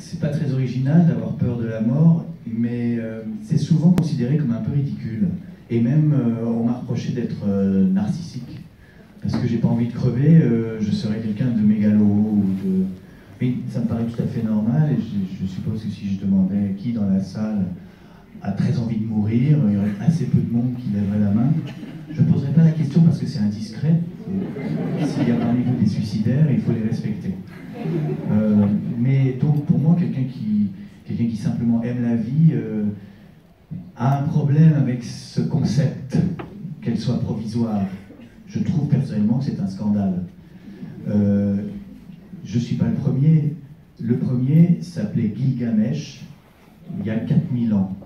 c'est pas très original d'avoir peur de la mort, mais euh, c'est souvent considéré comme un peu ridicule. Et même, euh, on m'a reproché d'être euh, narcissique. Parce que j'ai pas envie de crever, je serais quelqu'un de mégalo ou de. Mais ça me paraît tout à fait normal, et je, suppose que si je demandais qui dans la salle a très envie de mourir, il y aurait assez peu de monde qui lèverait la main. Je ne poserai pas la question parce que c'est indiscret. S'il y a parmi vous des suicidaires, il faut les respecter. Euh, mais donc pour moi, quelqu'un qui, simplement aime la vie euh, a un problème avec ce concept, qu'elle soit provisoire. Je trouve personnellement que c'est un scandale. Euh, je ne suis pas le premier. Le premier s'appelait Gilgamesh, il y a 4000 ans.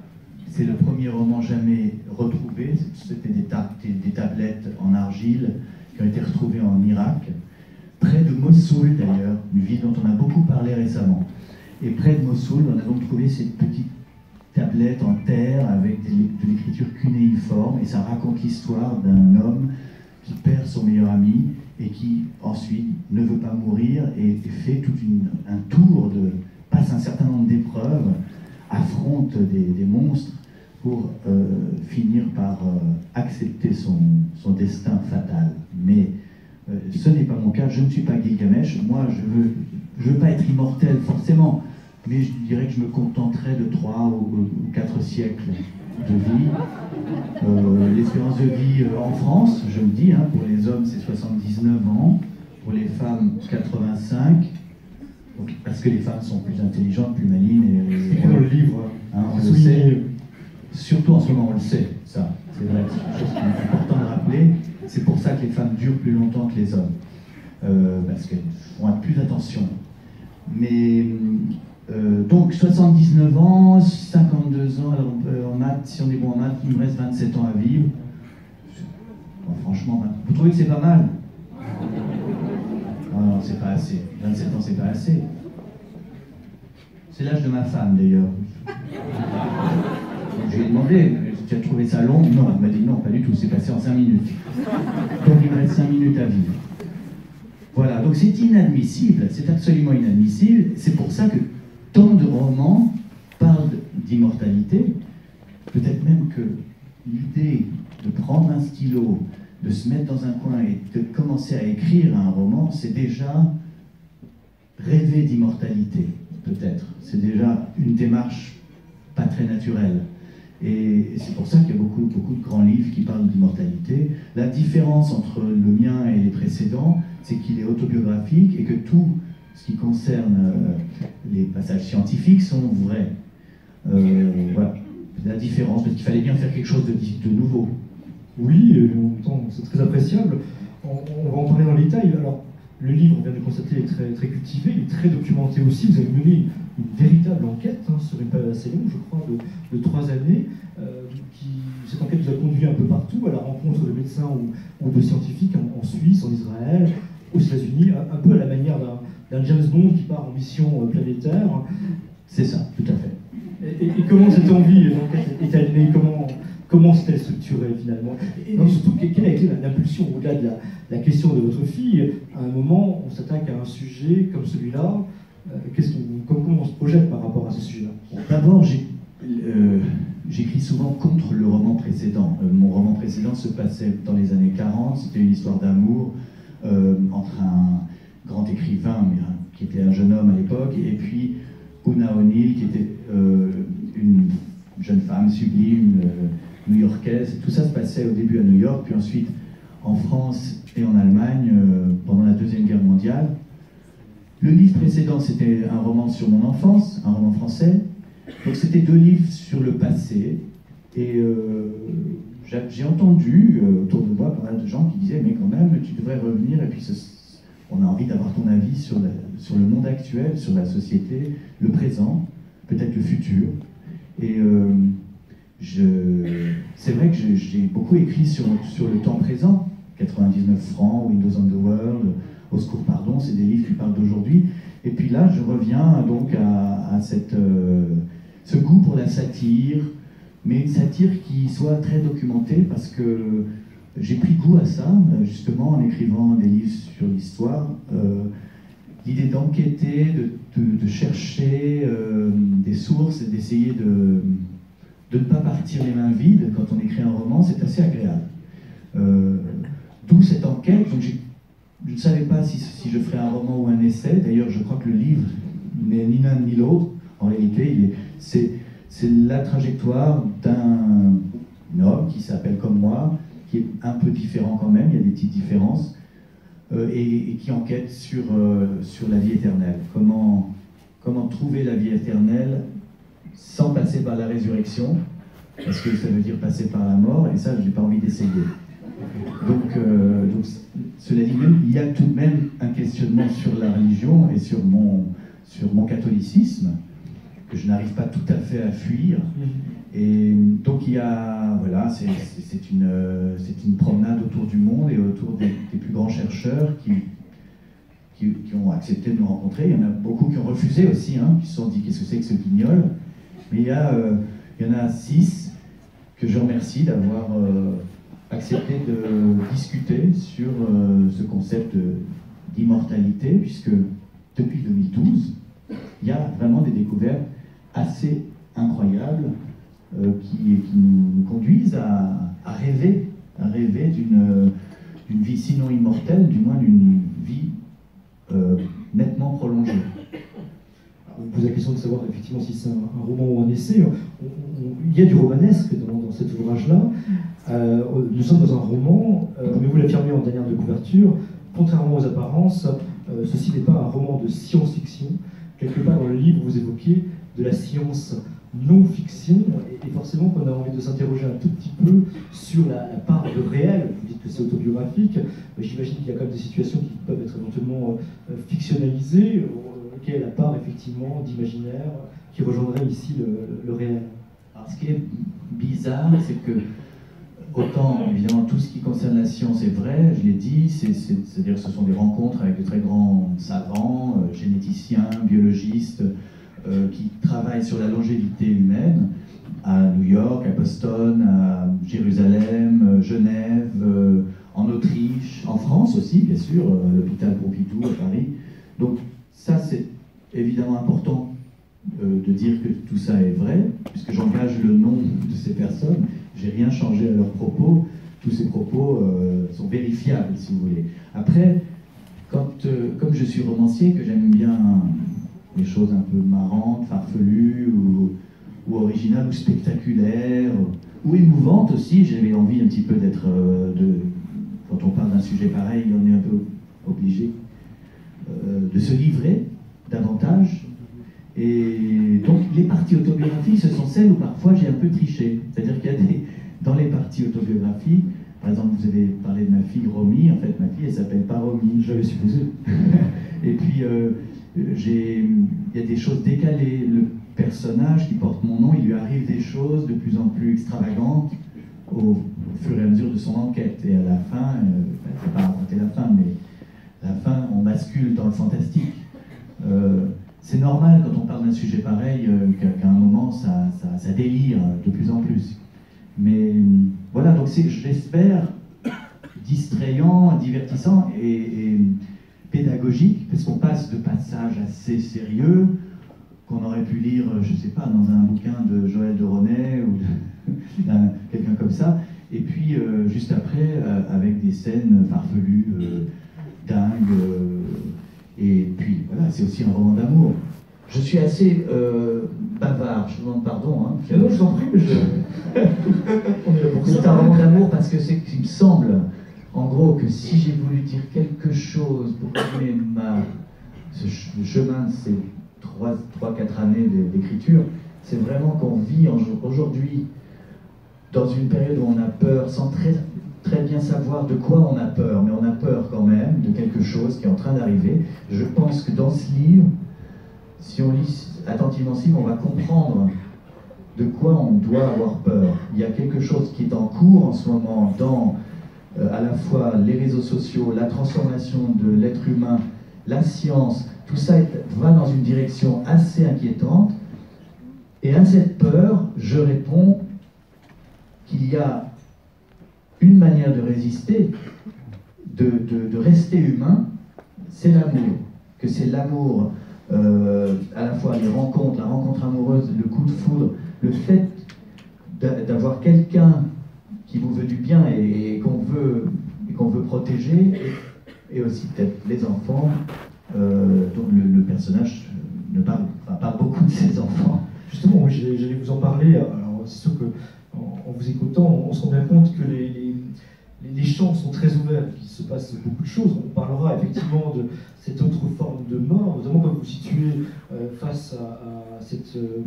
C'est le premier roman jamais retrouvé. C'était des, des, tablettes en argile qui ont été retrouvées en Irak, près de Mossoul d'ailleurs, une ville dont on a beaucoup parlé récemment. Et près de Mossoul, on a donc trouvé ces petites tablettes en terre avec de l'écriture cunéiforme, et ça raconte l'histoire d'un homme qui perd son meilleur ami et qui ensuite ne veut pas mourir et fait tout un tour de passe un certain nombre d'épreuves, affronte des monstres pour euh, finir par euh, accepter son, son, destin fatal. Mais euh, ce n'est pas mon cas, je ne suis pas Gilgamesh, moi je veux, je veux pas être immortel forcément, mais je dirais que je me contenterais de trois ou, quatre siècles de vie. L'espérance de vie en France, je me dis, hein, pour les hommes c'est 79 ans, pour les femmes 85, parce que les femmes sont plus intelligentes, plus malines. Et, dans le livre, hein, on le sait. Surtout en ce moment, on le sait, ça. C'est vrai, c'est quelque chose qui est important de rappeler. C'est pour ça que les femmes durent plus longtemps que les hommes. Euh, parce qu'elles font plus attention. Mais euh, donc 79 ans, 52 ans, alors en maths, si on est bon en maths, il me reste 27 ans à vivre. franchement, vous trouvez que c'est pas mal? Non, non, c'est pas assez. 27 ans, c'est pas assez. C'est l'âge de ma femme d'ailleurs. Je lui ai demandé, tu as trouvé ça long Non, elle m'a dit non, pas du tout, c'est passé en 5 minutes. Donc il me reste 5 minutes à vivre. Voilà, donc c'est inadmissible, c'est absolument inadmissible. C'est pour ça que tant de romans parlent d'immortalité. Peut-être même que l'idée de prendre un stylo, de se mettre dans un coin et de commencer à écrire un roman, c'est déjà rêver d'immortalité, peut-être. C'est déjà une démarche pas très naturelle. Et c'est pour ça qu'il y a beaucoup, beaucoup de grands livres qui parlent d'immortalité. La différence entre le mien et les précédents, c'est qu'il est autobiographique et que tout ce qui concerne euh, les passages scientifiques sont vrais. Euh, voilà, la différence, parce qu'il fallait bien faire quelque chose de, nouveau. Oui, en même temps, c'est très appréciable. On, va en parler dans le détail. Alors, le livre, on vient de constater, est très, cultivé, il est très documenté aussi. Vous avez mené une véritable enquête hein, sur une période assez longue, je crois, de, trois années. Euh, cette enquête vous a conduit un peu partout, à la rencontre de médecins ou, de scientifiques en, Suisse, en Israël, aux États-Unis, un, peu à la manière d'un James Bond qui part en mission euh, planétaire. C'est ça, tout à fait. Et, comment cette envie d'enquête est née? Comment, comment s'est-elle structurée finalement Et, surtout, quelle a été l'impulsion au-delà de la, question de votre fille À un moment, on s'attaque à un sujet comme celui-là. Euh, comment on se projette par rapport à ce sujet-là D'abord, euh, j'écris souvent contre le roman précédent. Euh, mon roman précédent se passait dans les années 40, c'était une histoire d'amour entre un grand écrivain, mais qui était un jeune homme à l'époque, et puis Una O'Neill, qui était une jeune femme sublime, new-yorkaise. Tout ça se passait au début à New York, puis ensuite en France et en Allemagne pendant la Deuxième Guerre mondiale. Le livre précédent, c'était un roman sur mon enfance, un roman français. Donc c'était deux livres sur le passé. Et euh, j'ai entendu euh, autour de moi pas mal de gens qui disaient, mais quand même, tu devrais revenir. Et puis on a envie d'avoir ton avis sur, sur le monde actuel, sur la société, le présent, peut-être le futur. Et euh, c'est vrai que j'ai beaucoup écrit sur, le temps présent. 99 francs, Windows on the World, au secours, pardon, c'est des livres qui parlent d'aujourd'hui. Et puis là, je reviens donc à, euh, ce goût pour la satire, mais une satire qui soit très documentée parce que j'ai pris goût à ça, justement, en écrivant des livres sur l'histoire. Euh, l'idée d'enquêter, de, chercher des sources et d'essayer de, de ne pas partir les mains vides quand on écrit un roman, c'est assez agréable. D'où cette enquête. Donc je ne savais pas si, si, je ferais un roman ou un essai. D'ailleurs, je crois que le livre n'est ni l'un ni l'autre. En réalité, c'est la trajectoire d'un homme qui s'appelle comme moi, qui est un peu différent quand même, il y a des petites différences, euh, et, qui enquête sur, euh, sur la vie éternelle. Comment, comment trouver la vie éternelle sans passer par la résurrection, parce que ça veut dire passer par la mort, et ça, je n'ai pas envie d'essayer. Donc, euh, cela dit, il y a tout de même un questionnement sur la religion et sur mon, sur mon catholicisme, que je n'arrive pas tout à fait à fuir. Et donc il y a, voilà, c'est une, c'est une promenade autour du monde et autour des, plus grands chercheurs qui, qui, ont accepté de nous rencontrer. Il y en a beaucoup qui ont refusé aussi, hein, qui se sont dit qu'est-ce que c'est que ce guignol? Mais il y, a, euh, il y en a six que je remercie d'avoir euh, accepté de discuter sur euh, ce concept d'immortalité, puisque depuis 2012, il y a vraiment des découvertes assez incroyables qui, nous conduisent à, rêver, à rêver d'une vie sinon immortelle, du moins d'une vie nettement prolongée. On pose la question de savoir effectivement si c'est un, roman ou un essai. il y a du romanesque dans, cet ouvrage-là. Euh, nous sommes dans un roman, mais vous l'affirmez en dernière de couverture, contrairement aux apparences, ceci n'est pas un roman de science-fiction. Quelque part dans le livre, vous évoquiez de la science non-fiction, et, forcément qu'on a envie de s'interroger un tout petit peu sur la, part de réel. Vous dites que c'est autobiographique, mais j'imagine qu'il y a quand même des situations qui peuvent être éventuellement euh, fictionnalisées. La part effectivement d'imaginaire qui rejoindrait ici le, réel Alors, ce qui est bizarre, c'est que autant évidemment tout ce qui concerne la science est vrai, je l'ai dit, c'est-à-dire que ce sont des rencontres avec de très grands savants, euh, généticiens, biologistes, euh, qui travaillent sur la longévité humaine à New York, à Boston, à Jérusalem, euh, Genève, en Autriche, en France aussi, bien sûr, l'hôpital Pompidou à Paris. Donc ça, c'est évidemment important de dire que tout ça est vrai, puisque j'engage le nom de ces personnes. J'ai rien changé à leurs propos. Tous ces propos sont vérifiables, si vous voulez. Après, quand, comme je suis romancier, que j'aime bien des choses un peu marrantes, farfelues, ou, originales, ou spectaculaires, ou émouvantes aussi. J'avais envie un petit peu d'être. Euh, quand on parle d'un sujet pareil, on est un peu obligé euh, de se livrer davantage. Et donc, les ce sont celles où parfois j'ai un peu triché. C'est-à-dire qu'il y a des. Dans les parties autobiographiques, par exemple, vous avez parlé de ma fille Romy. En fait, ma fille, elle s'appelle pas Romy. J'avais supposé. et puis, euh, il y a des choses décalées. Le personnage qui porte mon nom, il lui arrive des choses de plus en plus extravagantes au, fur et à mesure de son enquête. Et à la fin, euh, je ne vais pas raconter la fin, mais à la fin, on bascule dans le fantastique. Euh, c'est normal quand on parle d'un sujet pareil euh, qu'à un moment ça, délire de plus en plus. Mais voilà, donc c'est, j'espère, distrayant, divertissant et pédagogique, parce qu'on passe de passages assez sérieux, qu'on aurait pu lire, je ne sais pas, dans un bouquin de Joël de Ronet ou quelqu'un comme ça, et puis euh, juste après, euh, avec des scènes farfelues, euh, dingues, et puis voilà, c'est aussi un roman d'amour. Je suis assez bavard, je vous demande pardon. Hein, non, je vous en prie, mais je... C'est un roman d'amour parce que c'est, il me semble, en gros, que si j'ai voulu dire quelque chose pour donner ma, ce chemin de ces 3-4 années d'écriture, c'est vraiment qu'on vit aujourd'hui dans une période où on a peur sans très, très bien savoir de quoi on a peur, mais on a peur quand même de quelque chose qui est en train d'arriver. Je pense que dans ce livre, si on lit attentivement ce livre, on va comprendre de quoi on doit avoir peur. Il y a quelque chose qui est en cours en ce moment dans euh, à la fois les réseaux sociaux, la transformation de l'être humain, la science, tout ça va dans une direction assez inquiétante. Et à cette peur, je réponds qu'il y a une manière de résister, de, de rester humain, c'est l'amour. que c'est l'amour, euh, à la fois les rencontres, la rencontre amoureuse, le coup de foudre, le fait d'avoir quelqu'un qui vous veut du bien et, qu'on veut, qu'on veut protéger, et, aussi peut-être les enfants, euh, dont le, personnage ne parle, pas beaucoup de ses enfants. Justement, j'allais vous en parler. Alors, c'est sûr que en, vous écoutant, on se rend bien compte que les champs sont très ouverts, qu'il se passe beaucoup de choses. On parlera effectivement de cette autre forme de mort, notamment quand vous vous situez euh, face à, cet euh,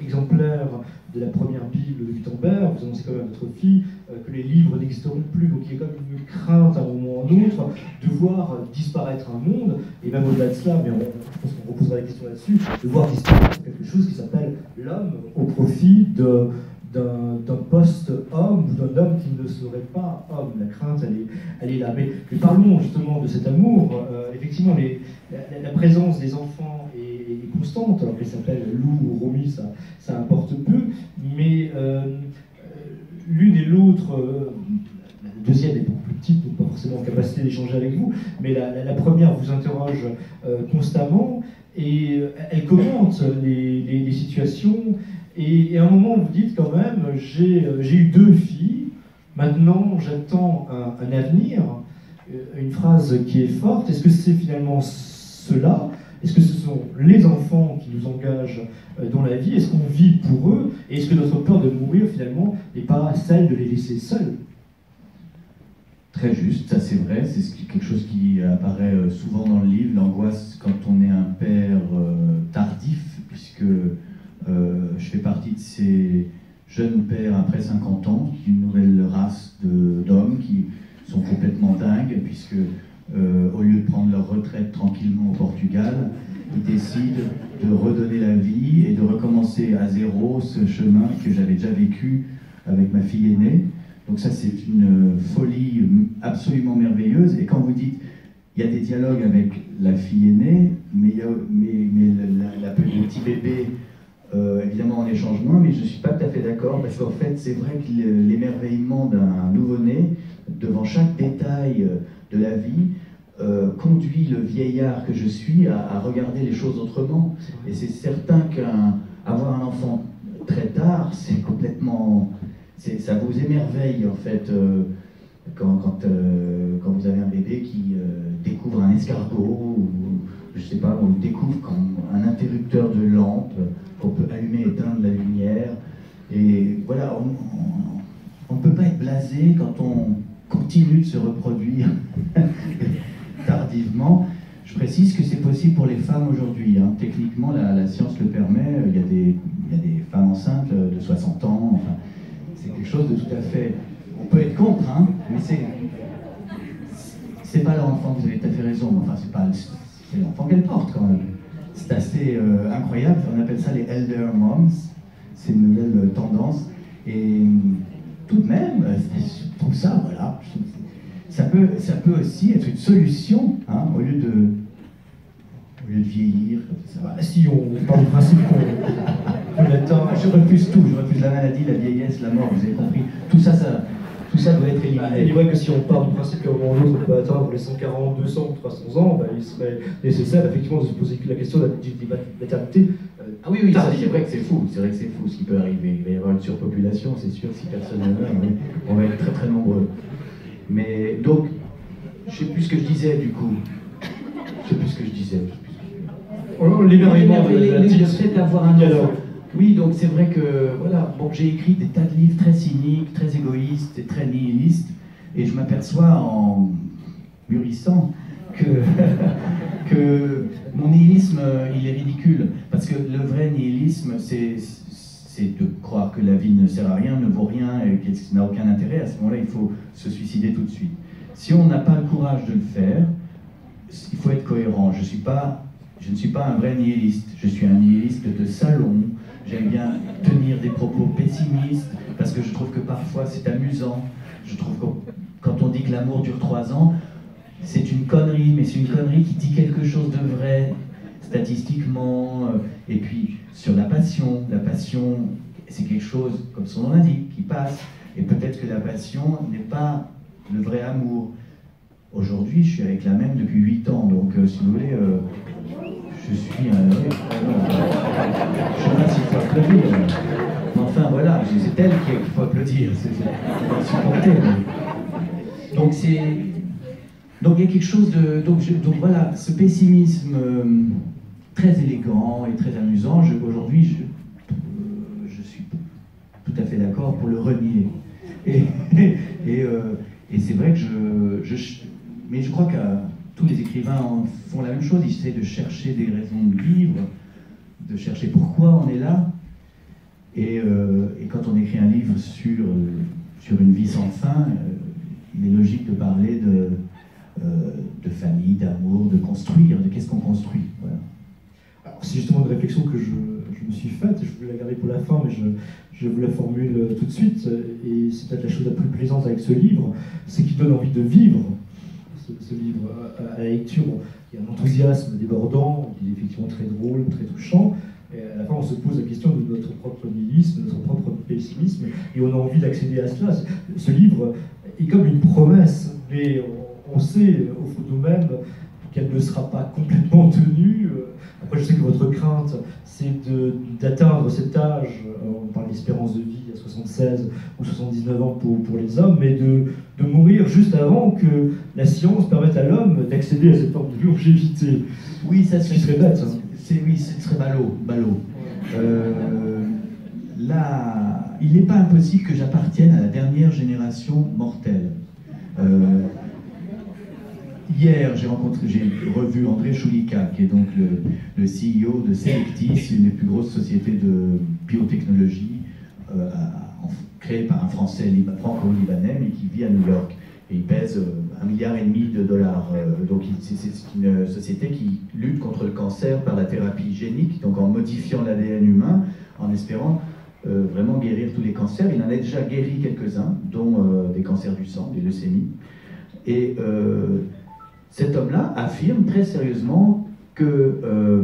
exemplaire de la première Bible de Gutenberg, vous annoncez quand même à votre fille euh, que les livres n'existeront plus, donc il y a quand même une crainte à un moment ou à un autre de voir disparaître un monde, et même au-delà de cela, mais je pense qu'on reposera la question là-dessus, de voir disparaître quelque chose qui s'appelle l'homme au profit de d'un poste-homme ou d'un homme qui ne serait pas homme. La crainte, elle est, là. Mais, parlons justement de cet amour. Euh, effectivement, la, présence des enfants est, constante. Alors qu'elle s'appelle Lou ou Romy, ça, importe peu. Mais euh, l'une et l'autre, euh, la deuxième est beaucoup plus petite, donc pas forcément en capacité d'échanger avec vous, mais la, première vous interroge constamment et elle commente les situations et, à un moment, vous dites quand même, j'ai euh, eu deux filles, maintenant j'attends un, avenir, euh, une phrase qui est forte. Est-ce que c'est finalement cela? Est-ce que ce sont les enfants qui nous engagent euh, dans la vie? Est-ce qu'on vit pour eux? Et est-ce que notre peur de mourir finalement n'est pas celle de les laisser seuls? Très juste, ça c'est vrai, c'est quelque chose qui apparaît souvent dans le livre, l'angoisse quand on est un père tardif, puisque je fais partie de ces jeunes pères après 50 ans, une nouvelle race d'hommes qui sont complètement dingues, puisque euh, au lieu de prendre leur retraite tranquillement au Portugal, ils décident de redonner la vie et de recommencer à zéro ce chemin que j'avais déjà vécu avec ma fille aînée. Donc ça, c'est une folie absolument merveilleuse. Et quand vous dites, il y a des dialogues avec la fille aînée, mais, il y a, mais, mais la, le petit bébé euh, évidemment, on échange moins, mais je ne suis pas tout à fait d'accord, parce qu'en fait, c'est vrai que l'émerveillement d'un nouveau-né, devant chaque détail euh, de la vie, euh, conduit le vieillard que je suis à, regarder les choses autrement. Et c'est certain qu'avoir un, enfant très tard, c'est complètement... Ça vous émerveille, en fait, quand, quand, quand, vous avez un bébé qui découvre un escargot, ou je sais pas, on découvre quand un interrupteur de lampe qu'on peut allumer éteindre la lumière. Et voilà, on ne peut pas être blasé quand on continue de se reproduire tardivement. Je précise que c'est possible pour les femmes aujourd'hui. Hein. Techniquement, la, science le permet. Il y, a des, femmes enceintes de 60 ans. C'est quelque chose de tout à fait. On peut être contre, hein, mais c'est. C'est pas leur enfant, vous avez tout à fait raison. Enfin, c'est pas c'est l'enfant qu'elle porte quand même. C'est assez euh, incroyable, on appelle ça les elder moms, c'est une nouvelle tendance. Et tout de même, je trouve ça, voilà, ça peut, ça peut aussi être une solution, hein, au, lieu de, au lieu de vieillir. Ça. si on parle du principe qu'on je refuse tout, je refuse la maladie, la vieillesse, la mort, vous avez compris. Tout ça, ça, tout ça doit être éliminé. Bah, il est vrai que si on part du principe qu'à un moment l'autre, on peut atteindre les 140, 200 ou 300 ans, bah, il serait nécessaire effectivement de se poser la question de la maternité. Euh, ah oui, oui, c'est vrai que c'est fou, c'est vrai que c'est fou ce qui peut arriver. Il va y avoir une surpopulation, c'est sûr, si personne ne meurt, on va être très très nombreux. Mais donc, je ne sais plus ce que je disais du coup. Je ne sais plus ce que je disais. L'émerveillement, le fait d'avoir un dialogue. Oui, donc c'est vrai que voilà, bon, j'ai écrit des tas de livres très cyniques, très égoïstes et très nihilistes, et je m'aperçois en mûrissant que, que mon nihilisme, il est ridicule. Parce que le vrai nihilisme, c'est de croire que la vie ne sert à rien, ne vaut rien et qu'elle n'a aucun intérêt. À ce moment-là, il faut se suicider tout de suite. Si on n'a pas le courage de le faire, il faut être cohérent. Je, suis pas, je ne suis pas un vrai nihiliste. Je suis un nihiliste de salon, J'aime bien tenir des propos pessimistes parce que je trouve que parfois c'est amusant. Je trouve que quand on dit que l'amour dure trois ans, c'est une connerie, mais c'est une connerie qui dit quelque chose de vrai statistiquement. Euh, et puis sur la passion, la passion, c'est quelque chose, comme son nom l'indique, qui passe. Et peut-être que la passion n'est pas le vrai amour. Aujourd'hui, je suis avec la même depuis 8 ans, donc euh, si vous voulez, euh, Je suis un. je ne sais pas s'il faut applaudir. Mais enfin, voilà, c'est elle qu'il faut applaudir. C'est. Donc, c'est. Donc, il y a quelque chose de. Donc, voilà, ce pessimisme euh, très élégant et très amusant, aujourd'hui, je, euh, je suis tout à fait d'accord pour le renier. Et, euh, c'est vrai que je, je, Mais je crois que tous les écrivains font la même chose, ils essaient de chercher des raisons de vivre, de chercher pourquoi on est là. Et, euh, quand on écrit un livre sur, sur une vie sans fin, il est logique de parler de, de famille, d'amour, de construire, de qu'est-ce qu'on construit. C'est justement une réflexion que je, je, me suis faite, je voulais la garder pour la fin, mais je, je vous la formule tout de suite, et c'est peut-être la chose la plus plaisante avec ce livre, c'est qu'il donne envie de vivre ce, livre à, la lecture. Il y a un enthousiasme débordant, il est effectivement très drôle, très touchant, et à la fin on se pose la question de notre propre nihilisme, de notre propre pessimisme, et on a envie d'accéder à cela. Ce livre est comme une promesse, mais on, sait au fond de nous-mêmes qu'elle ne sera pas complètement tenue. Euh, après, je sais que votre crainte, c'est d'atteindre cet âge, euh, on parle d'espérance de vie à 76 ou 79 ans pour, pour les hommes, mais de, de, mourir juste avant que la science permette à l'homme d'accéder à cette forme de longévité. Oui, ça serait bête. Hein. C'est, oui, ce serait ballot. ballot. Euh, là, il n'est pas impossible que j'appartienne à la dernière génération mortelle. Euh, Hier, j'ai revu André Choulika, qui est donc le, le, CEO de Selectis, une des plus grosses sociétés de biotechnologie euh, créée par un Français franco-libanais, mais qui vit à New York. Et il pèse euh, un milliard et demi de dollars. Euh, donc c'est une société qui lutte contre le cancer par la thérapie génique, donc en modifiant l'ADN humain, en espérant vraiment guérir tous les cancers. Il en a déjà guéri quelques-uns, dont des cancers du sang, des leucémies. Et cet homme-là affirme très sérieusement que euh,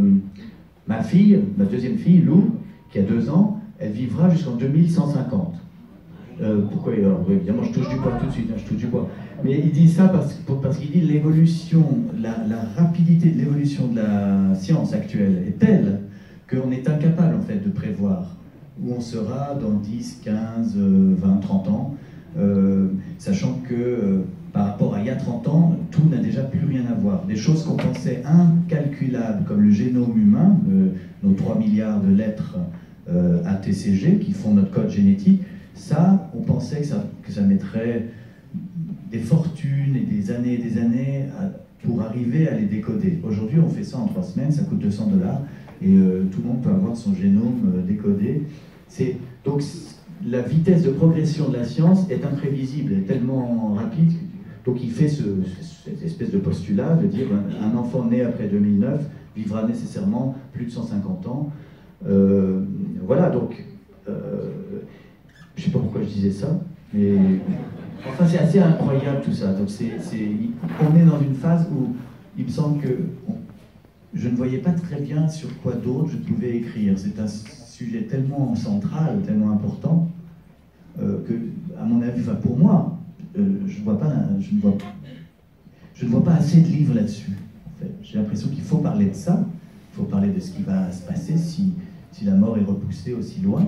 ma fille, ma deuxième fille, Lou, qui a deux ans, elle vivra jusqu'en 2150. Euh, pourquoi alors, Évidemment, je touche du poids tout de suite, hein, je touche du poids. Mais il dit ça parce, parce qu'il dit l'évolution, la, rapidité de l'évolution de la science actuelle est telle qu'on est incapable en fait de prévoir où on sera dans 10, 15, 20, 30 ans, euh, sachant que par rapport à il y a 30 ans, tout n'a déjà plus rien à voir. Des choses qu'on pensait incalculables, comme le génome humain, euh, nos 3 milliards de lettres euh, ATCG qui font notre code génétique, ça, on pensait que ça, mettrait des fortunes et des années et des années pour arriver à les décoder. Aujourd'hui, on fait ça en 3 semaines, ça coûte 200 dollars, et euh, tout le monde peut avoir son génome décodé. C'est, donc, la vitesse de progression de la science est imprévisible, est tellement rapide donc il fait cette espèce de postulat de dire un, enfant né après 2009 vivra nécessairement plus de 150 ans. Euh, voilà, donc euh, je ne sais pas pourquoi je disais ça, mais enfin c'est assez incroyable tout ça. Donc c'est, on est dans une phase où il me semble que je ne voyais pas très bien sur quoi d'autre je pouvais écrire. C'est un sujet tellement central, tellement important, euh, que, à mon avis, enfin pour moi, euh, je, ne vois, ne pas assez de livres là-dessus. J'ai l'impression qu'il faut parler de ça, il faut parler de ce qui va se passer si, la mort est repoussée aussi loin.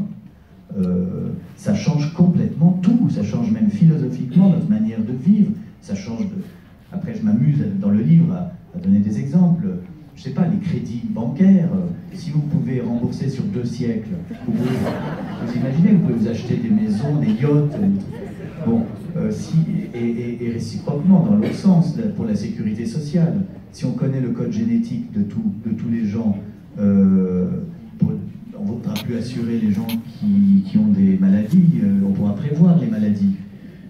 Euh, ça change complètement tout, ça change même philosophiquement notre manière de vivre, ça change. Après, je m'amuse dans le livre à, donner des exemples. Je sais pas, les crédits bancaires, si vous pouvez rembourser sur deux siècles, vous, vous imaginez, vous pouvez vous acheter des maisons, des yachts, Bon, euh, si, et, réciproquement, dans l'autre sens, pour la sécurité sociale, si on connaît le code génétique de, tous les gens, euh, on ne voudra plus assurer les gens qui, ont des maladies, euh, on pourra prévoir les maladies.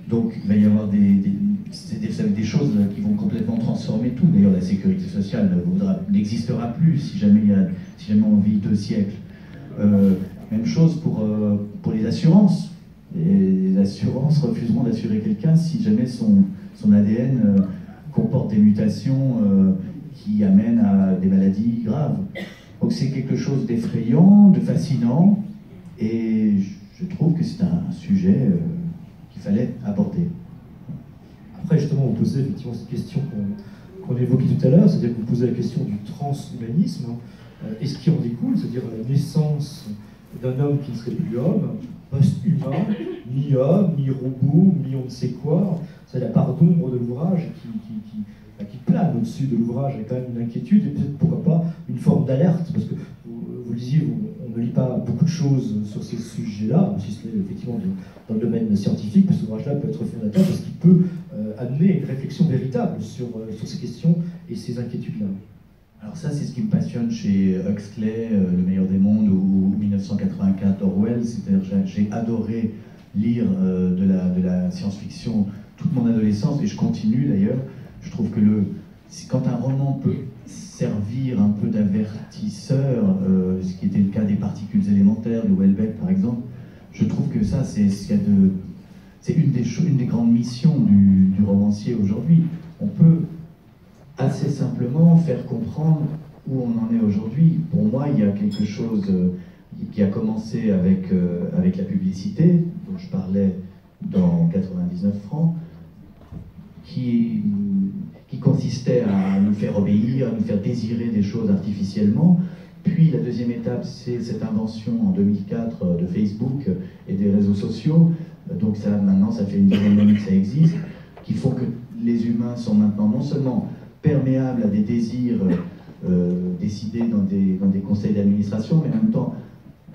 Donc il va y avoir des, des, choses qui vont complètement transformer tout. D'ailleurs, la sécurité sociale n'existera plus si jamais, on vit deux siècles. même chose pour les assurances et les assurances refuseront d'assurer quelqu'un si jamais son, ADN euh, comporte des mutations euh, qui amènent à des maladies graves. Donc c'est quelque chose d'effrayant, de fascinant, et je trouve que c'est un sujet euh, qu'il fallait aborder. Après, justement, vous posez effectivement cette question qu'on évoquait tout à l'heure, c'est-à-dire vous posez la question du transhumanisme, et ce qui en découle, c'est-à-dire la naissance d'un homme qui ne serait plus homme, post-humain, mi-homme, mi-robot, mi-on ne sait quoi. C'est la part d'ombre de l'ouvrage qui, plane au-dessus de l'ouvrage avec quand même une inquiétude et peut-être pourquoi pas une forme d'alerte, parce que vous, vous lisiez, on ne lit pas beaucoup de choses sur ces sujets-là, si ce n'est effectivement dans le domaine scientifique, mais ce ouvrage-là peut être fondateur parce qu'il peut euh, amener une réflexion véritable sur, euh, sur ces questions et ces inquiétudes-là. Alors ça, c'est ce qui me passionne chez Huxley, euh, Le meilleur des mondes, ou 1984 Orwell. C'est-à-dire j'ai adoré lire euh, de la, science-fiction toute mon adolescence, et je continue d'ailleurs. Je trouve que le, quand un roman peut servir un peu d'avertisseur, euh, ce qui était le cas des particules élémentaires de Welbeck par exemple, je trouve que ça, c'est de, une, des, une des grandes missions du, du romancier aujourd'hui. On peut assez simplement faire comprendre où on en est aujourd'hui. Pour moi, il y a quelque chose euh, qui a commencé avec, euh, avec la publicité, dont je parlais dans 99 francs, qui, consistait à nous faire obéir, à nous faire désirer des choses artificiellement. Puis la deuxième étape, c'est cette invention en 2004 euh, de Facebook et des réseaux sociaux. Donc ça, maintenant, ça fait une dizaine d'années que ça existe, qui font que les humains sont maintenant non seulement perméables à des désirs euh, décidés dans des, conseils d'administration, mais en même temps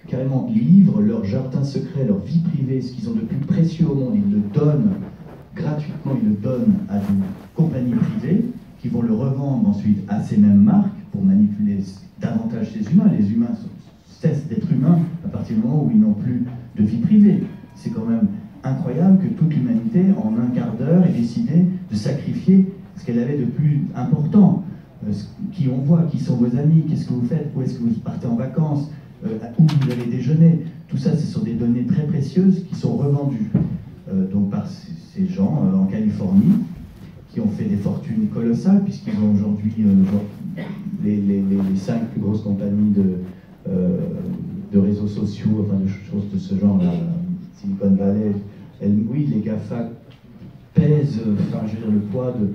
carrément livrent leur jardin secret, leur vie privée, ce qu'ils ont de plus précieux au monde, ils le donnent gratuitement, ils le donnent à des compagnies privées qui vont le revendre ensuite à ces mêmes marques pour manipuler davantage les humains. Les humains cessent d'être humains à partir du moment où ils n'ont plus de vie privée. C'est quand même incroyable que toute l'humanité, en un quart d'heure, ait décidé de sacrifier ce qu'elle avait de plus important. Euh, qui on voit, qui sont vos amis, qu'est-ce que vous faites, où est-ce que vous partez en vacances, euh, où vous allez déjeuner. Tout ça, ce sont des données très précieuses qui sont revendues euh, donc par ces gens en Californie qui ont fait des fortunes colossales puisqu'ils ont aujourd'hui les, cinq plus grosses compagnies de, de réseaux sociaux, enfin de choses de ce genre-là, Silicon Valley. oui, les GAFA pèsent, enfin, je veux dire, le poids de,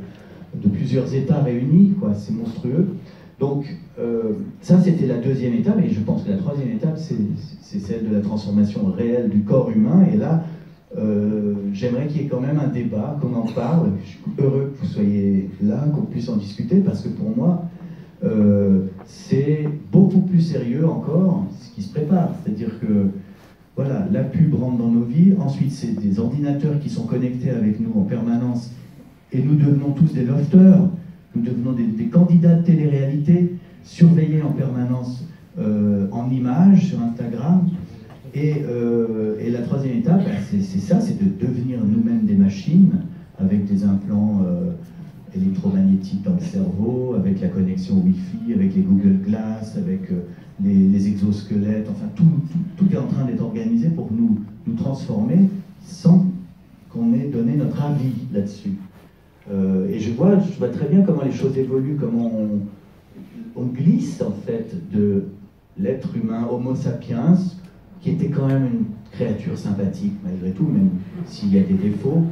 de plusieurs États réunis, quoi, c'est monstrueux. Donc euh, ça, c'était la deuxième étape, et je pense que la troisième étape, c'est celle de la transformation réelle du corps humain. Et là, euh, j'aimerais qu'il y ait quand même un débat, qu'on en parle. Je suis heureux que vous soyez là, qu'on puisse en discuter, parce que pour moi, euh, c'est beaucoup plus sérieux encore ce qui se prépare. C'est-à-dire que voilà, la pub rentre dans nos vies. Ensuite, c'est des ordinateurs qui sont connectés avec nous en permanence et nous devenons tous des lofters, nous devenons des, candidats de télé-réalité, surveillés en permanence euh, en images sur Instagram. Euh, et, la troisième étape, bah, c'est ça, c'est de devenir nous-mêmes des machines avec des implants euh, électromagnétiques dans le cerveau, avec la connexion Wi-Fi, avec les Google Glass, avec les, exosquelettes, enfin tout, est en train d'être organisé pour nous transformer sans qu'on ait donné notre avis là-dessus. Euh, et je vois, très bien comment les choses évoluent, comment on, glisse en fait de l'être humain Homo sapiens, qui était quand même une créature sympathique malgré tout, même s'il y a des défauts.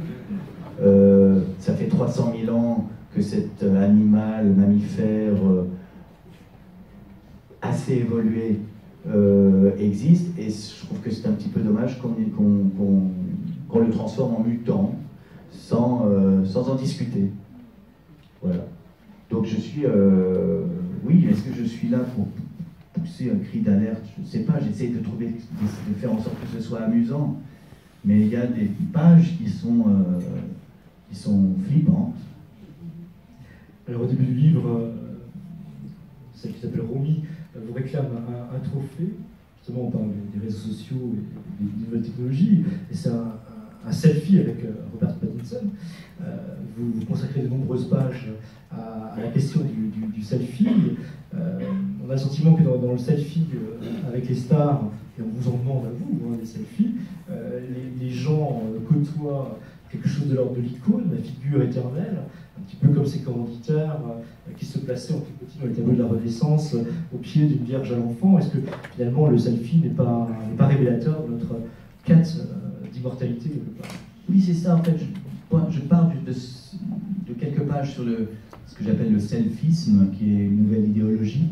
Euh, ça fait 300 000 ans que cet animal mammifère euh, assez évolué existe, et je trouve que c'est un petit peu dommage qu'on le transforme en mutant sans, euh, en discuter. Voilà. Donc je suis, euh, oui, est-ce que je suis là pour pousser un cri d'alerte? Je ne sais pas, j'essaie de trouver, de faire en sorte que ce soit amusant, mais il y a des pages qui sont, euh, qui sont flippantes. Alors au début du livre, celle qui s'appelle Romy vous réclame un, trophée. Justement, on parle des réseaux sociaux et des nouvelles technologies, et c'est un, selfie avec euh, Robert Pattinson. Euh, vous, consacrez de nombreuses pages à, la question du, selfie. Euh, on a le sentiment que dans, le selfie avec les stars, et on vous en demande à vous, hein, les selfies, les, gens côtoient quelque chose de l'ordre de l'icône, la figure éternelle, un petit peu comme ces commanditaires qui se plaçaient en tout petit dans les tableaux de la Renaissance au pied d'une vierge à l'enfant. Est-ce que finalement le selfie n'est pas révélateur de notre quête Oui, c'est ça. En fait, je, je pars de, quelques pages sur ce que j'appelle le selfisme, qui est une nouvelle idéologie,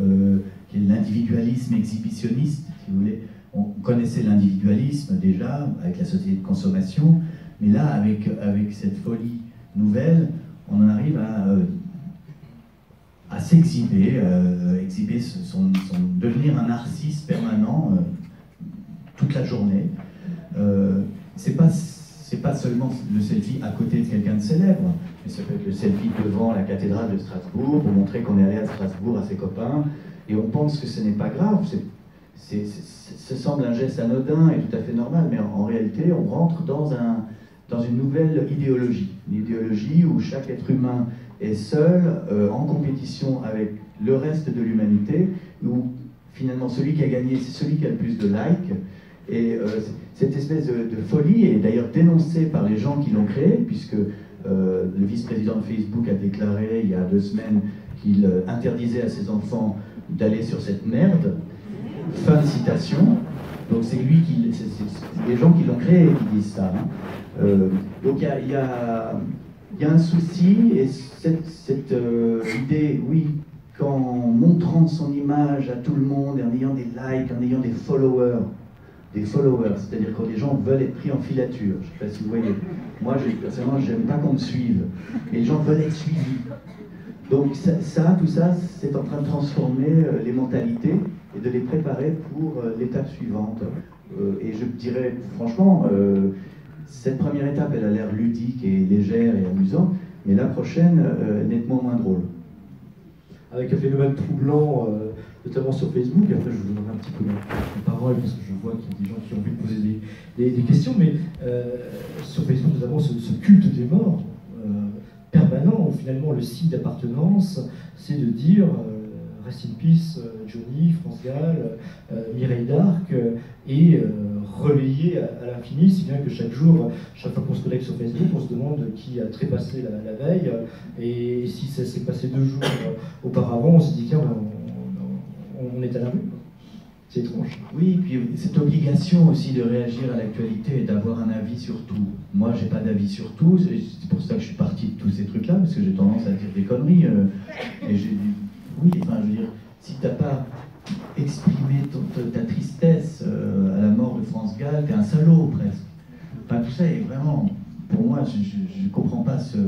euh, qui est l'individualisme exhibitionniste, si vous voulez. On connaissait l'individualisme déjà avec la société de consommation, mais là, avec, cette folie nouvelle, on en arrive à, euh, à s'exhiber, euh, exhiber devenir un narcisse permanent euh, toute la journée. C'est pas pas seulement le selfie à côté de quelqu'un de célèbre, mais ça peut être le selfie devant la cathédrale de Strasbourg pour montrer qu'on est allé à Strasbourg à ses copains, et on pense que ce n'est pas grave. C'est, ce semble un geste anodin et tout à fait normal, mais en, réalité, on rentre dans, un, dans une nouvelle idéologie, une idéologie où chaque être humain est seul, euh, en compétition avec le reste de l'humanité, où finalement celui qui a gagné, c'est celui qui a le plus de likes, et euh, cette espèce de, folie est d'ailleurs dénoncée par les gens qui l'ont créée, puisque euh, le vice-président de Facebook a déclaré il y a deux semaines qu'il euh, interdisait à ses enfants d'aller sur cette merde. Fin de citation. Donc c'est lui qui, les gens qui l'ont créé qui disent ça. Hein. donc il y a, un souci et cette idée, oui, qu'en montrant son image à tout le monde, en ayant des likes, en ayant des followers, des followers, c'est-à-dire quand les gens veulent être pris en filature. Je ne sais pas si vous voyez. Moi, personnellement, je n'aime pas qu'on me suive, mais les gens veulent être suivis. Donc ça, tout ça, c'est en train de transformer euh, les mentalités et de les préparer pour euh, l'étape suivante. Euh, et je dirais, franchement, cette première étape, elle a l'air ludique et légère et amusante, mais la prochaine, nettement moins drôle. Avec un phénomène troublant notamment sur Facebook. Et après, je vous donnerai un petit peu la parole parce que je vois qu'il y a des gens qui ont envie de poser des, questions. Mais euh, sur Facebook, nous avons ce, culte des morts euh, permanent, où finalement le signe d'appartenance, c'est de dire euh, Rest in peace, Johnny, France Gall, Mireille d'Arc, et relayé à, l'infini, si bien que chaque jour, chaque fois qu'on se connecte sur Facebook, on se demande qui a trépassé la, la veille, et si ça s'est passé deux jours auparavant, on se dit tiens, on est à la rue. C'est étrange. Oui, puis cette obligation aussi de réagir à l'actualité et d'avoir un avis sur tout. Moi, j'ai pas d'avis sur tout, c'est pour ça que je suis parti de tous ces trucs-là, parce que j'ai tendance à dire des conneries. Euh, et j'ai oui, enfin, je veux dire, si t'as pas exprimé ta tristesse euh, à la mort de France Gall, t'es un salaud presque. Enfin, tout ça est vraiment pour moi, je ne comprends pas ce.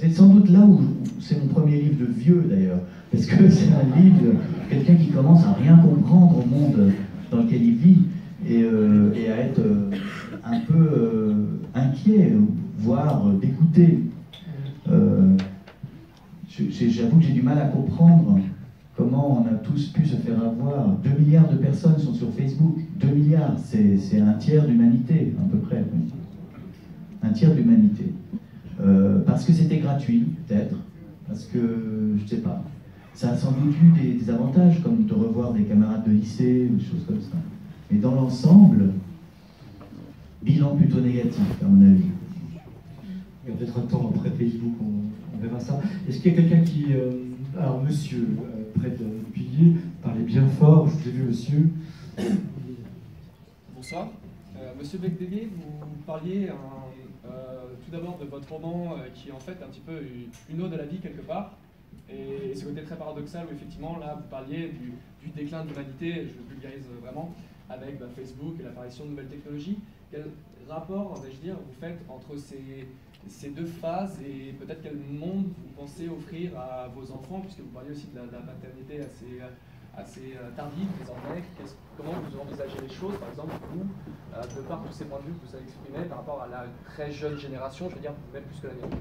c'est sans doute là où, c'est mon premier livre de vieux d'ailleurs, parce que c'est un livre quelqu'un qui commence à rien comprendre au monde dans lequel il vit et, euh, à être euh, un peu euh, inquiet, voire d'écouter. J'avoue que j'ai du mal à comprendre comment on a tous pu se faire avoir. 2 milliards de personnes sont sur Facebook. 2 milliards, c'est un tiers d'humanité à peu près un tiers. Euh, parce que c'était gratuit, peut-être, parce que, je ne sais pas, ça a sans doute eu des, avantages, comme de revoir des camarades de lycée, ou des choses comme ça. Mais dans l'ensemble, bilan plutôt négatif, à mon avis. Il y a peut-être un temps après Facebook, on, verra ça. Est-ce qu'il y a quelqu'un qui. Euh, alors, monsieur, euh, près de pilier, parlait bien fort, je vous ai vu, monsieur. Bonsoir. monsieur Becdélier, vous parliez euh, tout d'abord de votre roman euh, qui est en fait un petit peu une ode à la vie quelque part. Et ce côté très paradoxal où effectivement là vous parliez du, déclin de l'humanité, je vulgarise vraiment, avec bah, Facebook et l'apparition de nouvelles technologies. Quel rapport, vais-je dire, vous faites entre ces, deux phases et peut-être quel monde vous pensez offrir à vos enfants, puisque vous parliez aussi de la, de la assez assez euh, tardive désormais. Comment vous envisagez les choses, par exemple, vous, euh, de par tous ces points de vue que vous avez exprimés par rapport à la très jeune génération, je veux dire, même plus que la mienne?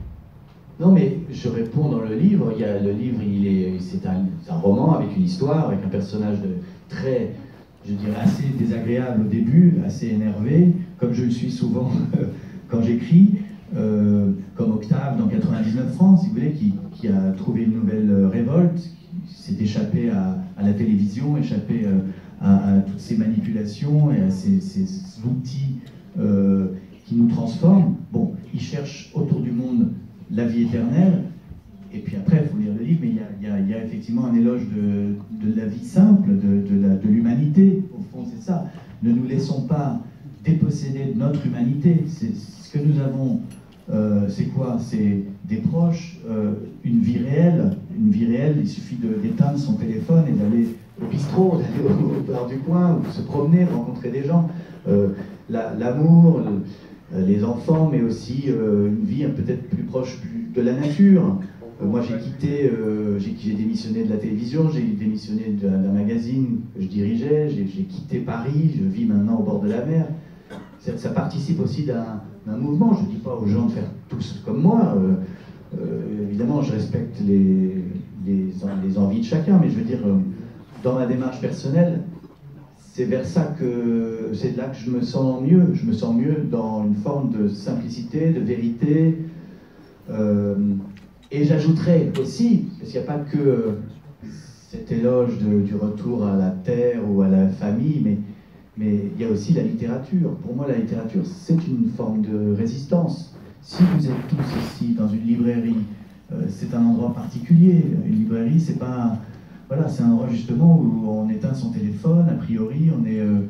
Non, mais je réponds dans le livre. Il y a, le livre, il est, c'est un, roman avec une histoire, avec un personnage très, je dirais, assez désagréable au début, assez énervé, comme je le suis souvent quand j'écris, euh, comme Octave dans 99 francs, si vous voulez, qui, qui a trouvé une nouvelle révolte, s'est échappé à, la télévision, échappé euh, à, toutes ces manipulations et à ces, outils euh, qui nous transforment. Bon, il cherche autour du monde la vie éternelle, et puis après, il faut lire le livre, mais il y a, effectivement un éloge de, la vie simple, de, l'humanité. Au fond, c'est ça. Ne nous laissons pas déposséder de notre humanité. Ce que nous avons euh, c'est quoi? C'est des proches, euh, une vie réelle. Une vie réelle, il suffit d'éteindre son téléphone et d'aller au bistrot, d'aller au, bar du coin, ou se promener, rencontrer des gens. Euh, l'amour, les enfants, mais aussi une vie peut-être plus proche de la nature. moi, j'ai quitté, j'ai démissionné de la télévision, j'ai démissionné d'un magazine que je dirigeais, j'ai quitté Paris, je vis maintenant au bord de la mer. Ça, participe aussi d'un mouvement. Je ne dis pas aux gens de faire tous comme moi. Euh, euh, évidemment, je respecte les, les, envies de chacun, mais je veux dire, euh, dans ma démarche personnelle, c'est vers ça que c'est là que je me sens mieux. Je me sens mieux dans une forme de simplicité, de vérité. et j'ajouterais aussi, parce qu'il n'y a pas que cet éloge du retour à la terre ou à la famille, mais mais il y a aussi la littérature. Pour moi, la littérature, c'est une forme de résistance. Si vous êtes tous ici dans une librairie, euh, c'est un endroit particulier. Une librairie, c'est pas. Voilà, c'est un endroit justement où on éteint son téléphone, a priori, on, est, euh,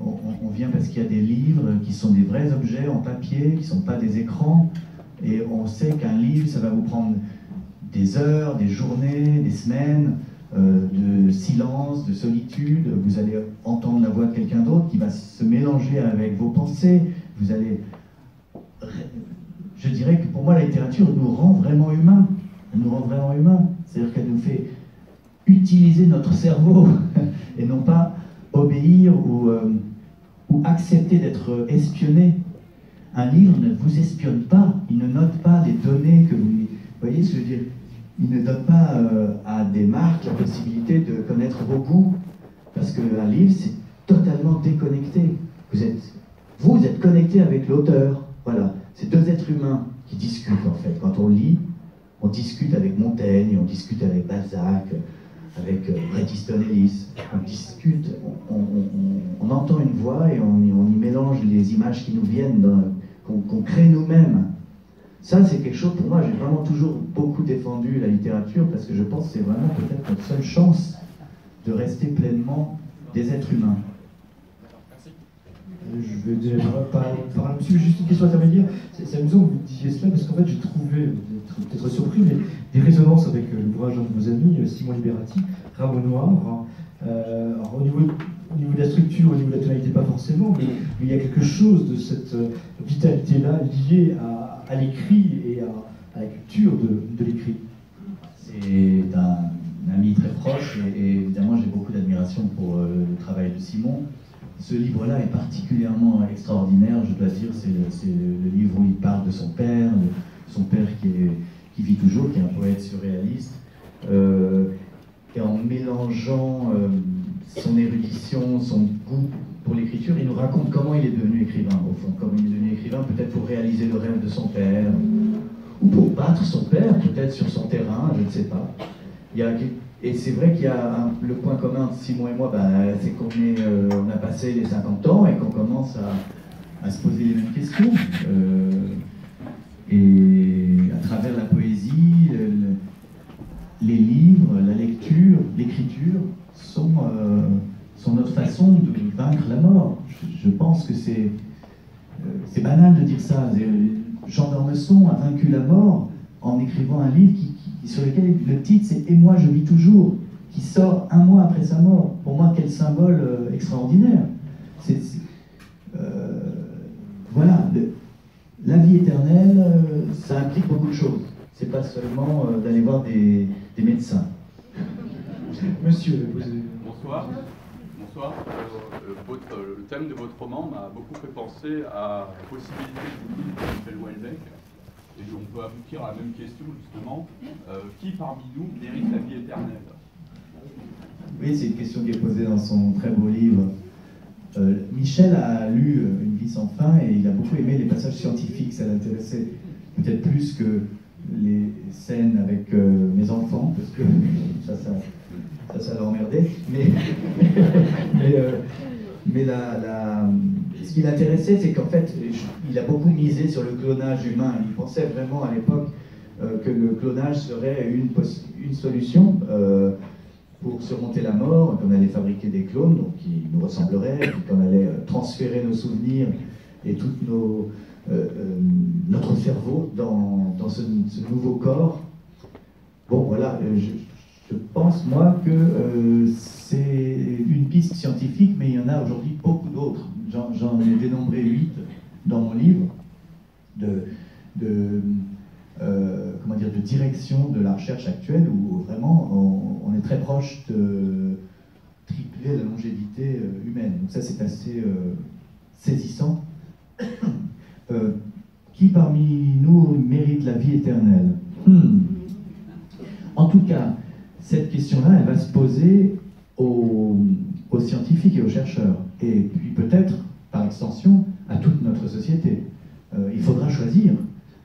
on, vient parce qu'il y a des livres qui sont des vrais objets en papier, qui ne sont pas des écrans. Et on sait qu'un livre, ça va vous prendre des heures, des journées, des semaines. Euh, de silence, de solitude, vous allez entendre la voix de quelqu'un d'autre qui va se mélanger avec vos pensées, vous allez... Je dirais que pour moi, la littérature nous rend vraiment humains. Elle nous rend vraiment humains. C'est-à-dire qu'elle nous fait utiliser notre cerveau et non pas obéir ou, euh, ou accepter d'être espionné. Un livre ne vous espionne pas, il ne note pas les données que vous... Vous voyez ce que je veux dire? Il ne donne pas euh, à des marques la possibilité de connaître vos goûts, parce qu'un livre, c'est totalement déconnecté. Vous êtes, vous êtes connecté avec l'auteur. Voilà, c'est deux êtres humains qui discutent en fait. Quand on lit, on discute avec Montaigne, on discute avec Balzac, avec euh, Bret Easton. On discute, on, entend une voix et on, y mélange les images qui nous viennent, qu'on crée nous-mêmes. Ça, c'est quelque chose, pour moi, j'ai vraiment toujours beaucoup défendu la littérature parce que je pense que c'est vraiment peut-être notre seule chance de rester pleinement des êtres humains. Je vais déjà parler dessus, juste une question intermédiaire. C'est amusant que vous disiez cela parce qu'en fait, j'ai trouvé, peut-être surpris, mais des résonances avec euh, l'ouvrage d'un de vos amis, euh, Simon Liberati, Rameau Noir. Euh, au, niveau, au niveau de la structure, au niveau de la tonalité, pas forcément, mais il y a quelque chose de cette vitalité-là liée à à l'écrit et à, la culture de, l'écrit. C'est un, ami très proche et, évidemment j'ai beaucoup d'admiration pour euh, le travail de Simon. Ce livre-là est particulièrement extraordinaire, je dois dire, c'est le, livre où il parle de son père, son père qui, vit toujours, qui est un poète surréaliste, euh, et en mélangeant euh, son érudition, son goût pour l'écriture, il nous raconte comment il est devenu écrivain, au fond, comment il est devenu écrivain, peut-être pour réaliser le rêve de son père, ou pour battre son père, peut-être sur son terrain, je ne sais pas. Il y a, et c'est vrai qu'il y a le point commun Simon et moi, bah, c'est qu'on euh, on a passé les 50 ans et qu'on commence à, se poser les mêmes questions. Euh, et à travers la poésie, les livres, la lecture, l'écriture sont... Euh, sont notre façon de vaincre la mort. Je, pense que c'est euh, c'est banal de dire ça. Jean d'Ormesson a vaincu la mort en écrivant un livre qui, sur lequel le titre c'est Et moi je vis toujours, qui sort un mois après sa mort. Pour moi, quel symbole euh, extraordinaire. Euh, voilà, la vie éternelle, ça implique beaucoup de choses. C'est pas seulement d'aller voir des, des médecins. Monsieur, bonsoir. Euh, euh, le thème de votre roman m'a beaucoup fait penser à la possibilité du livre de Michel Houellebecq. Et on peut aboutir à la même question, justement. Euh, qui parmi nous mérite la vie éternelle Oui, c'est une question qui est posée dans son très beau livre. Michel a lu Une vie sans fin et il a beaucoup aimé les passages scientifiques. Ça l'intéressait peut-être plus que les scènes avec mes enfants, parce que ça, ça ça, ça l'a emmerdé. Mais, mais, euh, mais la, ce qui l'intéressait, c'est qu'en fait, il a beaucoup misé sur le clonage humain. Il pensait vraiment à l'époque euh, que le clonage serait une, solution euh, pour surmonter la mort, qu'on allait fabriquer des clones donc, qui nous ressembleraient, qu'on allait transférer nos souvenirs et nos, notre cerveau dans, dans ce, nouveau corps. Bon, voilà, je, je pense, moi, que c'est une piste scientifique, mais il y en a aujourd'hui beaucoup d'autres. J'en ai dénombré huit dans mon livre de, euh, comment dire, de direction de la recherche actuelle où vraiment on, est très proche de tripler la longévité euh, humaine. Donc ça c'est assez euh, saisissant. qui parmi nous mérite la vie éternelle? Hmm. En tout cas, cette question-là, elle va se poser aux, scientifiques et aux chercheurs, et puis peut-être, par extension, à toute notre société. il faudra choisir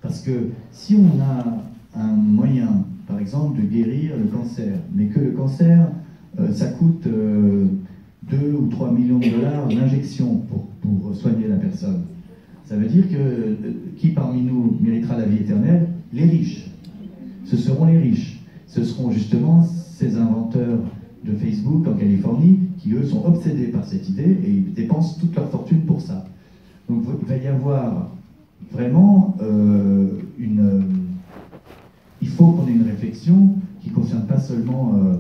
parce que si on a un moyen, par exemple, de guérir le cancer, mais que le cancer, euh, ça coûte 2 euh, ou 3 millions de dollars l'injection pour, pour, soigner la personne, ça veut dire que euh, qui parmi nous méritera la vie éternelle? Les riches. Ce seront les riches. Ce seront justement ces inventeurs de Facebook en Californie qui, eux, sont obsédés par cette idée et ils dépensent toute leur fortune pour ça. Donc il va y avoir vraiment euh, une. Euh, il faut qu'on ait une réflexion qui ne concerne pas seulement euh,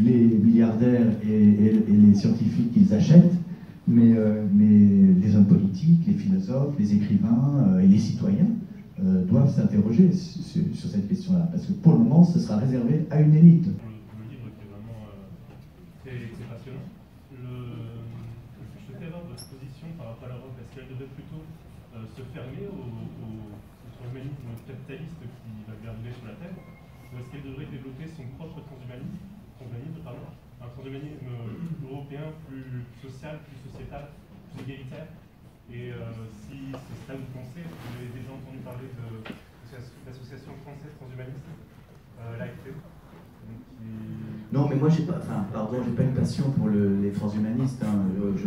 les milliardaires et, les scientifiques qu'ils achètent, mais, mais, les hommes politiques, les philosophes, les écrivains et les citoyens doivent s'interroger sur, cette question-là. Parce que pour le moment, ce sera réservé à une élite. Le livre est vraiment très, passionnant. je souhaitais avoir votre position par rapport à l'Europe. Est-ce qu'elle devait plutôt euh, se fermer au, au, transhumanisme capitaliste qui va arriver sur la Terre Ou est-ce qu'elle devrait développer son propre transhumanisme, transhumanisme pardon, un transhumanisme européen plus social, plus sociétal, plus égalitaire? Et euh, si c'est ça que vous pensez, vous avez déjà entendu parler de l'association française transhumaniste, euh, l'AFP non, mais moi, j'ai pas, enfin, pardon, j'ai pas une passion pour le, les transhumanistes. Hein, je,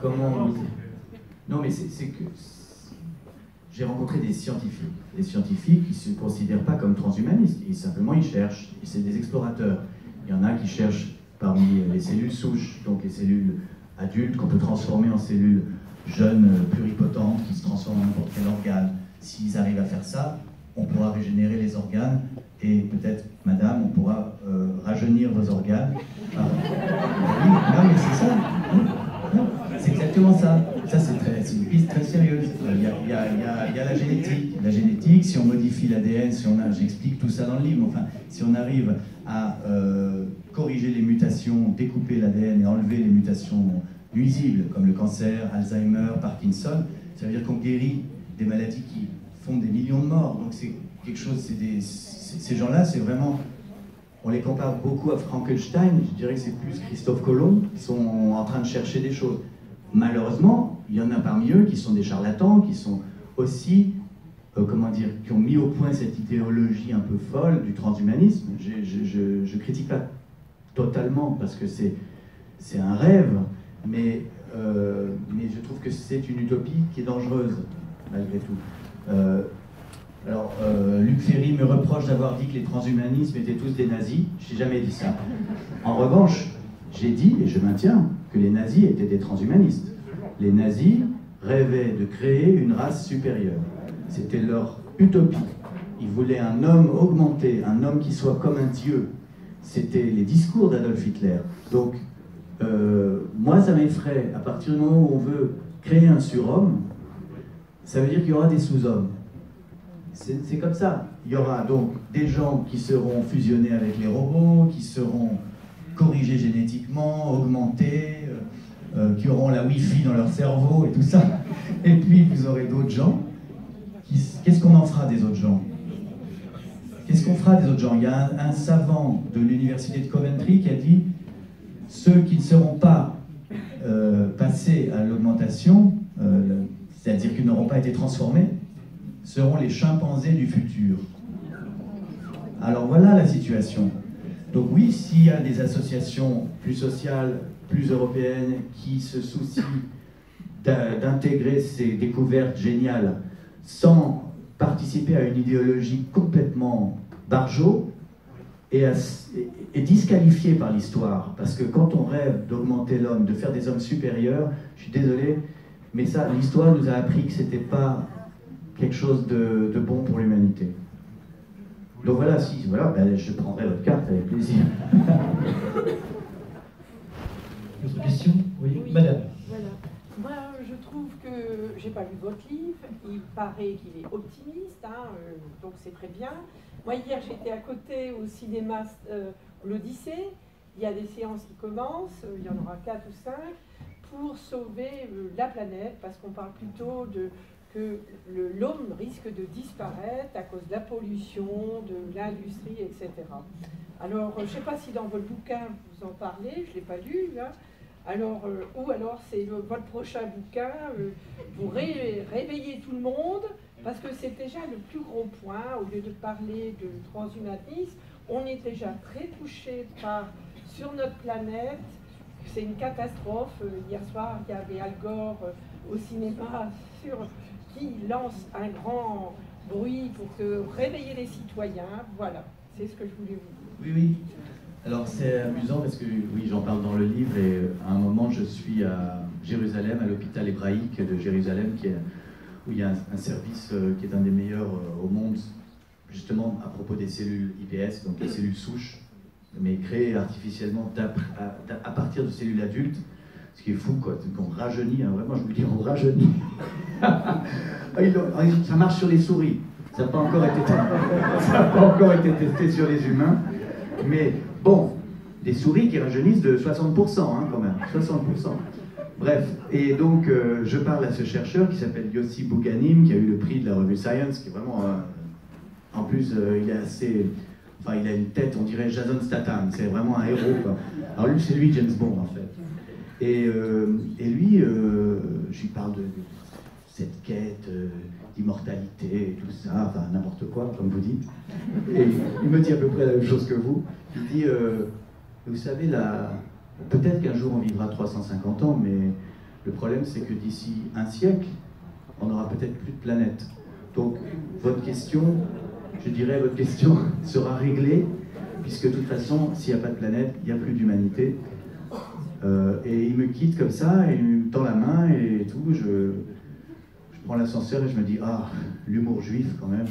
comment non, mais c'est que j'ai rencontré des scientifiques. Des scientifiques qui ne se considèrent pas comme transhumanistes. Ils, simplement, ils cherchent. C'est des explorateurs. Il y en a qui cherchent parmi les cellules souches, donc les cellules adultes qu'on peut transformer en cellules jeunes, pluripotentes, qui se transforment en n'importe quel organe. S'ils arrivent à faire ça, on pourra régénérer les organes et peut-être, madame, on pourra euh, rajeunir vos organes. Ah. Oui, non, mais c'est ça. C'est exactement ça. Ça, c'est une piste très sérieuse. Il y, a, la génétique. La génétique, si on modifie l'ADN, si j'explique tout ça dans le livre, enfin, si on arrive à euh, corriger les mutations, découper l'ADN et enlever les mutations nuisibles, comme le cancer, Alzheimer, Parkinson, ça veut dire qu'on guérit des maladies qui font des millions de morts. Donc c'est quelque chose, ces gens-là, c'est vraiment on les compare beaucoup à Frankenstein, je dirais que c'est plus Christophe Colomb, qui sont en train de chercher des choses. Malheureusement, il y en a parmi eux qui sont des charlatans, qui sont aussi, euh, comment dire, qui ont mis au point cette idéologie un peu folle du transhumanisme. Je ne critique pas totalement parce que c'est un rêve, mais, euh, mais je trouve que c'est une utopie qui est dangereuse, malgré tout. Euh, alors, Luc Ferry me reproche d'avoir dit que les transhumanismes étaient tous des nazis. Je n'ai jamais dit ça. En revanche, j'ai dit, et je maintiens, que les nazis étaient des transhumanistes. Les nazis rêvaient de créer une race supérieure. C'était leur utopie. Ils voulaient un homme augmenté, un homme qui soit comme un dieu. C'était les discours d'Adolf Hitler. Donc, euh, moi, ça m'effraie. À partir du moment où on veut créer un surhomme, ça veut dire qu'il y aura des sous-hommes. C'est comme ça. Il y aura donc des gens qui seront fusionnés avec les robots, qui seront corrigés génétiquement, augmentés, euh, euh, qui auront la Wi-Fi dans leur cerveau et tout ça. Et puis vous aurez d'autres gens. Qu'est-ce qu'on en fera des autres gens? Qu'est-ce qu'on fera des autres gens? Il y a un, savant de l'université de Coventry qui a dit ceux qui ne seront pas euh, passés à l'augmentation, c'est-à-dire qui n'auront pas été transformés, seront les chimpanzés du futur. Alors voilà la situation. Donc oui, s'il y a des associations plus sociales, plus européennes, qui se soucient d'intégrer ces découvertes géniales sans participer à une idéologie complètement barjot et, disqualifiée par l'histoire. Parce que quand on rêve d'augmenter l'homme, de faire des hommes supérieurs, je suis désolé, Mais ça, l'histoire nous a appris que c'était pas quelque chose de bon pour l'humanité. Donc voilà, si, voilà, ben, je prendrai votre carte avec plaisir. Autre question oui. Oui. madame. Voilà. Moi, je trouve que j'ai pas lu votre livre. Il paraît qu'il est optimiste, hein, euh, donc c'est très bien. Moi, hier, j'étais à côté au cinéma euh, l'Odyssée. Il y a des séances qui commencent, euh, il y en aura quatre ou cinq, pour sauver euh, la planète, parce qu'on parle plutôt de que l'homme risque de disparaître à cause de la pollution, de l'industrie, etc. Alors, euh, je ne sais pas si dans votre bouquin vous en parlez, je ne l'ai pas lu, là. Alors, euh, ou alors c'est votre prochain bouquin euh, pour ré- réveiller tout le monde, parce que c'est déjà le plus gros point, au lieu de parler de transhumanisme, on est déjà très touché par, sur notre planète, c'est une catastrophe. Euh, Hier soir, il y avait Al Gore au cinéma sur, qui lance un grand bruit pour réveiller les citoyens. Voilà, c'est ce que je voulais vous dire. Oui, oui. Alors c'est amusant parce que oui, j'en parle dans le livre et à un moment je suis à Jérusalem, à l'hôpital hébraïque de Jérusalem, où il y a un, service euh, qui est un des meilleurs euh, au monde, justement à propos des cellules IPS, donc les cellules souches, mais créées artificiellement à partir de cellules adultes. Ce qui est fou, quoi. C'est qu'on rajeunit, hein, vraiment, je vous dis, on rajeunit. Ah, ça marche sur les souris. Ça n'a pas, encore été- ça pas encore été testé sur les humains. Mais bon, des souris qui rajeunissent de 60% hein, quand même, 60%. Bref, et donc euh, je parle à ce chercheur qui s'appelle Yossi Bouganim, qui a eu le prix de la revue Science, qui est vraiment, euh, en plus, euh, il est assez, enfin il a une tête, on dirait Jason Statham, c'est vraiment un héros. Quoi. Alors lui, c'est lui James Bond en fait. Et, euh, et lui, euh, je lui parle de, cette quête euh, d'immortalité tout ça, enfin n'importe quoi, comme vous dites. Et il me dit à peu près la même chose que vous. Il dit, vous savez, la... peut-être qu'un jour on vivra 350 ans, mais le problème c'est que d'ici un siècle, on n'aura peut-être plus de planète. Donc votre question, je dirais, votre question sera réglée, puisque de toute façon, s'il n'y a pas de planète, il n'y a plus d'humanité. Euh, et il me quitte comme ça, il me tend la main et tout. Je prends l'ascenseur et je me dis, ah, l'humour juif quand même.